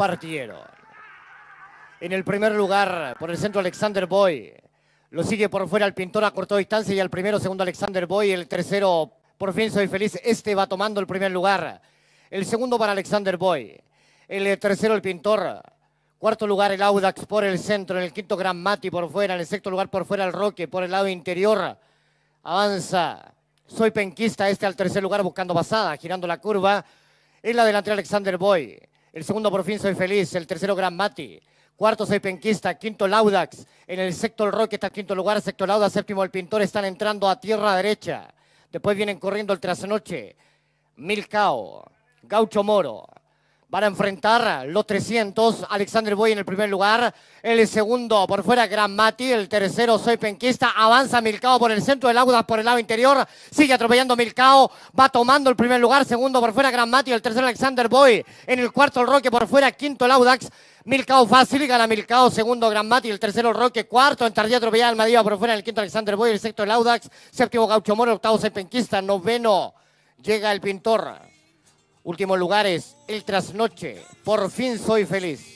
partieron. En el primer lugar, por el centro, Alexander Boy. Lo sigue por fuera el pintor a corta distancia y al primero, segundo, Alexander Boy. El tercero, por fin soy feliz. Este va tomando el primer lugar. El segundo para Alexander Boy. El tercero, el pintor. Cuarto lugar, el Audax por el centro. En el quinto, Gran Mati por fuera. En el sexto lugar, por fuera, el Roque. Por el lado interior, avanza. Soy penquista, este al tercer lugar buscando pasada, girando la curva. En la delantera, Alexander Boy. El segundo, por fin, soy feliz. El tercero, Gran Mati. Cuarto, soy penquista. Quinto, Laudax. En el sexto, el Roque está en quinto lugar. Sexto, Laudax. Séptimo, el pintor. Están entrando a tierra derecha. Después vienen corriendo el trasnoche. Milcao. Gaucho Moro. Van a enfrentar los 300. Alexander Boy en el primer lugar. El segundo por fuera, Gran Mati. El tercero, Soy Penquista. Avanza Milcao por el centro del Audax por el lado interior. Sigue atropellando Milcao. Va tomando el primer lugar. Segundo por fuera, Gran Mati. El tercero, Alexander Boy. En el cuarto, el Roque por fuera. Quinto, el Audax. Milcao fácil, gana Milcao, segundo Gran Mati, el tercero Roque, cuarto en tardía atropellada Almadía por fuera, el quinto Alexander Boy, el sexto el Audax, séptimo Gaucho Moro, octavo Soy Penquista, noveno llega el pintor. Últimos lugares, el trasnoche. Por fin soy feliz.